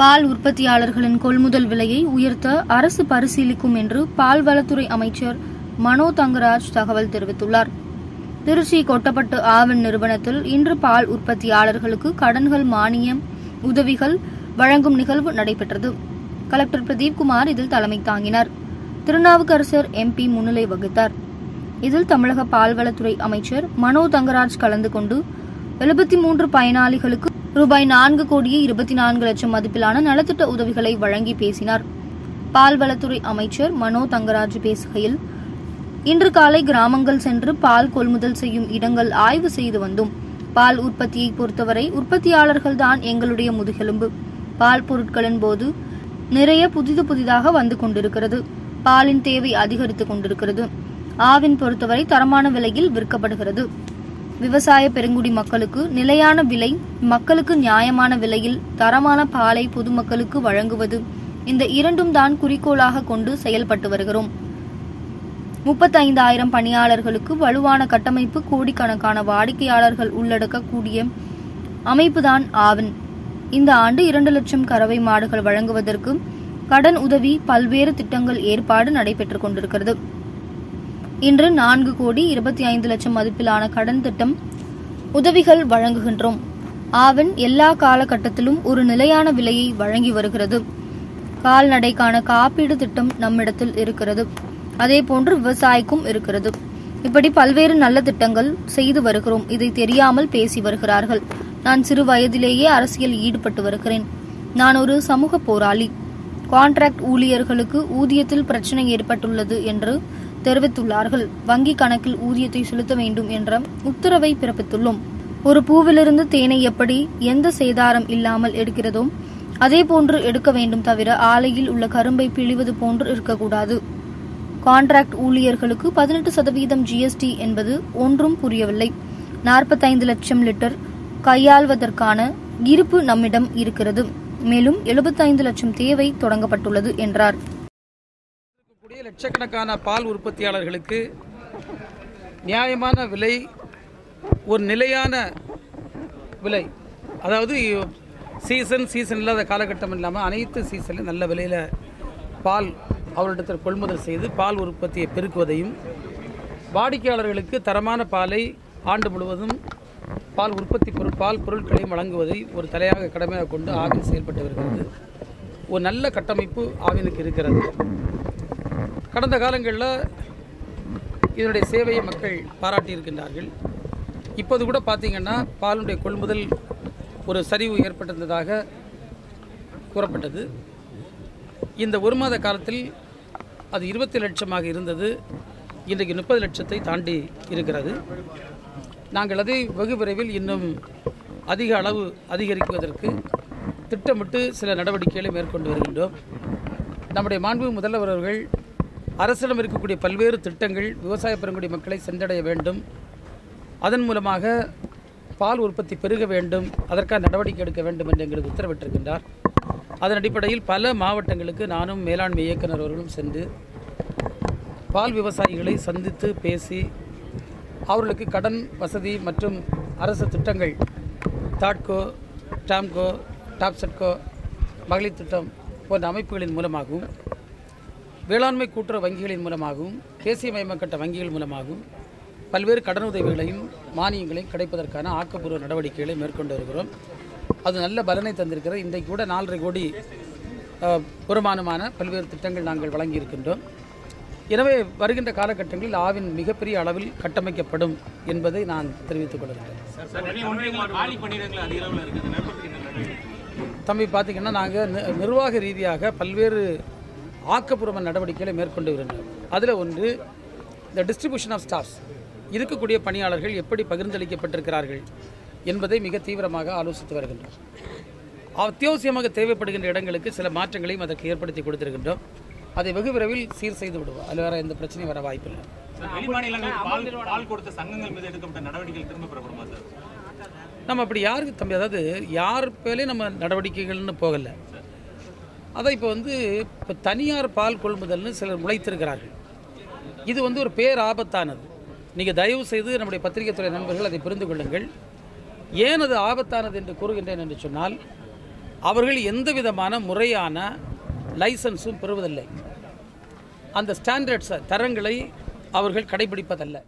பால் உற்பத்தியாளர்களின் கொள்முதல் விலையை உயர்த்த அரசு பரிசீலிக்கும் என்று பால்வளத்துறை அமைச்சர் மனோ தங்கராஜ் தகவல் தெரிவித்துள்ளார். திருச்சி கொட்டப்பட்டு ஆவின் நிறுவனத்தில் இன்று பால் உற்பத்தியாளர்களுக்கு கடன்கள் மானியம் உதவிகள் வழங்கும் நிகழ்வு நடைபெற்றது. கலெக்டர் பிரதீப்குமார் இதில் தலைமை தாங்கினார். திருநாவுக்கரசர் எம்பி முன்னிலை வகித்தார். இதில் தமிழக பால்வளத்துறை அமைச்சர் மனோ தங்கராஜ் கலந்து கொண்டு எழுபத்தி மூன்று பயனாளிகளுக்கு ரூபாய் நான்கு கோடியே இருபத்தி நான்கு லட்சம் மதிப்பிலான நலத்திட்ட உதவிகளை வழங்கி பேசினார். பால்வளத்துறை அமைச்சர் மனோ தங்கராஜ் பேசுகையில் இன்று காலை கிராமங்கள் சென்று பால் கொள்முதல் செய்யும் இடங்கள் ஆய்வு செய்து வந்தோம் பால் உற்பத்தியை பொறுத்தவரை உற்பத்தியாளர்கள் தான் எங்களுடைய முதுகெலும்பு. பால் பொருட்களின் போது நிறைய புதிது புதிதாக வந்து கொண்டிருக்கிறது. பாலின் தேவை அதிகரித்துக் கொண்டிருக்கிறது. ஆவின் பொறுத்தவரை தரமான விலையில் விற்கப்படுகிறது. விவசாய பெருங்குடி மக்களுக்கு நிலையான விலை மக்களுக்கு நியாயமான விலையில் தரமான பாலை பொதுமக்களுக்கு வழங்குவது. இந்த இரண்டும் தான் குறிக்கோளாக கொண்டு செயல்பட்டு வருகிறோம். முப்பத்தைந்தாயிரம் பணியாளர்களுக்கு வலுவான கட்டமைப்பு கோடிக்கணக்கான வாடிக்கையாளர்கள் உள்ளடக்கக்கூடிய அமைப்புதான் ஆவன். இந்த ஆண்டு இரண்டு லட்சம் கறவை மாடுகள் வழங்குவதற்கு கடன் உதவி பல்வேறு திட்டங்கள் ஏற்பாடு நடைபெற்றுக் கொண்டிருக்கிறது. இன்று நான்கு கோடி இருபத்தி ஐந்து லட்சம் மதிப்பிலான கடன் திட்டம் உதவிகள் வழங்குகின்றோம். ஆவின் எல்லா காலகட்டத்திலும் ஒரு நிலையான விலையை வழங்கி வருகிறது. கால்நடைக்கான காப்பீடு திட்டம் நம்மிடத்தில் இருக்கிறது. அதே போன்று விவசாயிக்கும் இருக்கிறது. இப்படி பல்வேறு நல்ல திட்டங்கள் செய்து வருகிறோம். இதை தெரியாமல் பேசி வருகிறார்கள். நான் சிறு வயதிலேயே அரசியல் ஈடுபட்டு வருகிறேன். நான் ஒரு சமூக போராளி. கான்ட்ராக்ட் ஊழியர்களுக்கு ஊதியத்தில் பிரச்சனை ஏற்பட்டுள்ளது என்று தெரிவித்துள்ளார்கள். வங்கி கணக்கில் ஊதியத்தை செலுத்த வேண்டும் என்ற உத்தரவை பிறப்பித்துள்ளோம். ஒரு பூவிலிருந்து தேனை எப்படி எந்த சேதாரம் இல்லாமல் எடுக்கிறதோ அதே போன்று எடுக்க வேண்டும் தவிர ஆலையில் உள்ள கரும்பை பிழிவது போன்று இருக்கக்கூடாது. கான்ட்ராக்ட் ஊழியர்களுக்கு பதினெட்டு சதவீதம் ஜிஎஸ்டி என்பது ஒன்றும் புரியவில்லை. நாற்பத்தைந்து லட்சம் லிட்டர் கையாள்வதற்கான இருப்பு நம்மிடம் இருக்கிறது. மேலும் எழுபத்தைந்து லட்சம் தேவை தொடங்கப்பட்டுள்ளது என்றார். இருக்கக்கூடிய லட்சக்கணக்கான பால் உற்பத்தியாளர்களுக்கு நியாயமான விலை ஒரு நிலையான விலை அதாவது சீசன் சீசன் இல்லாத காலகட்டம் இல்லாமல் அனைத்து சீசன்லையும் நல்ல விலையில் பால் அவர்களிடத்தில் கொள்முதல் செய்து பால் உற்பத்தியை பெருக்குவதையும் வாடிக்கையாளர்களுக்கு தரமான பாலை ஆண்டு முழுவதும் பால் உற்பத்தி பொருள் பால் பொருட்களையும் வழங்குவதை ஒரு தலையாக கடமையாக கொண்டு ஆவின் செயல்பட்டு வருகிறது. ஒரு நல்ல கட்டமைப்பு ஆவினுக்கு இருக்கிறது. கடந்த காலங்களில் இதனுடைய சேவையை மக்கள் பாராட்டி இருக்கின்றார்கள் இப்போது கூட பார்த்திங்கன்னா பாலுடைய கொள்முதல் ஒரு சரிவு ஏற்பட்டிருந்ததாக கூறப்பட்டது. இந்த ஒரு மாத காலத்தில் அது இருபத்தி லட்சமாக இருந்தது. இன்றைக்கு முப்பது லட்சத்தை தாண்டி இருக்கிறது. நாங்கள் அதை வெகு விரைவில் இன்னும் அதிக அளவு அதிகரிக்குவதற்கு திட்டமிட்டு சில நடவடிக்கைகளை மேற்கொண்டு வருகின்றோம். நம்முடைய மாண்பு முதல்வர் அவர்கள் அரசிடம் இருக்கக்கூடிய பல்வேறு திட்டங்கள் விவசாய பெருங்குடி மக்களை சென்றடைய வேண்டும். அதன் மூலமாக பால் உற்பத்தி பெருக வேண்டும். அதற்காக நடவடிக்கை எடுக்க வேண்டும் என்று எங்களுக்கு உத்தரவிட்டிருக்கின்றார். அதன் அடிப்படையில் பல மாவட்டங்களுக்கு நானும் மேலாண்மை இயக்குனர் அவர்களும் சென்று பால் விவசாயிகளை சந்தித்து பேசி அவர்களுக்கு கடன் வசதி மற்றும் அரசு திட்டங்கள் தாட்கோ டாம்கோ டாப்செட்கோ மகளிர் திட்டம் போன்ற அமைப்புகளின் மூலமாகவும் வேளாண்மை கூட்டுறவு வங்கிகளின் மூலமாகவும் தேசியமயமாக்கப்பட்ட வங்கிகள் மூலமாகவும் பல்வேறு கடனுதவிகளையும் மானியங்களையும் கிடைப்பதற்கான ஆக்கப்பூர்வ நடவடிக்கைகளை மேற்கொண்டு வருகிறோம். அது நல்ல பலனை தந்திருக்கிறது இன்றைக்கு கூட நாலரை கோடி அஹ், வருமானமான பல்வேறு திட்டங்கள் நாங்கள் வழங்கியிருக்கின்றோம். எனவே வருகின்ற காலகட்டங்களில் ஆவின் மிகப்பெரிய அளவில் கட்டமைக்கப்படும் என்பதை நான் தெரிவித்துக் கொள்கிறேன்? தம்பி பார்த்தீங்கன்னா நாங்கள் நிர்வாக ரீதியாக பல்வேறு ஆக்கப்பூர்வ நடவடிக்கைகளை மேற்கொண்டு வருகின்றோம் அதில் ஒன்று இந்த டிஸ்ட்ரிபியூஷன் ஆஃப் ஸ்டாஃப்ஸ் இருக்கக்கூடிய பணியாளர்கள் எப்படி பகிர்ந்தளிக்கப்பட்டிருக்கிறார்கள் என்பதை மிக தீவிரமாக ஆலோசித்து வருகின்றோம். அத்தியாவசியமாக தேவைப்படுகின்ற இடங்களுக்கு சில மாற்றங்களையும் அதற்கு ஏற்படுத்தி கொடுத்திருக்கின்றோம். அதை வெகு விரைவில் சீர் செய்து விடுவோம். அதில் வேறு எந்த பிரச்சனையும் வர வாய்ப்பில்லை நம்ம அப்படி யாருக்கு தம்பி அதாவது யார் பேர்லையும் நம்ம நடவடிக்கைகள்னு போகலை. அதை இப்போ வந்து இப்போ தனியார் பால் கொள்முதல்னு சிலர் முளைத்திருக்கிறார்கள். இது வந்து ஒரு பேர் ஆபத்தானது நீங்கள் தயவு செய்து நம்முடைய பத்திரிகை துறை நண்பர்கள் அதை புரிந்து கொள்ளுங்கள். ஏன் அது ஆபத்தானது என்று கூறுகின்றேன் என்று சொன்னால் அவர்கள் எந்த விதமான முறையான லைசன்ஸும் பெறுவதில்லை. அந்த ஸ்டாண்டர்ட்ஸை தரங்களை அவர்கள் கடைபிடிப்பதல்ல.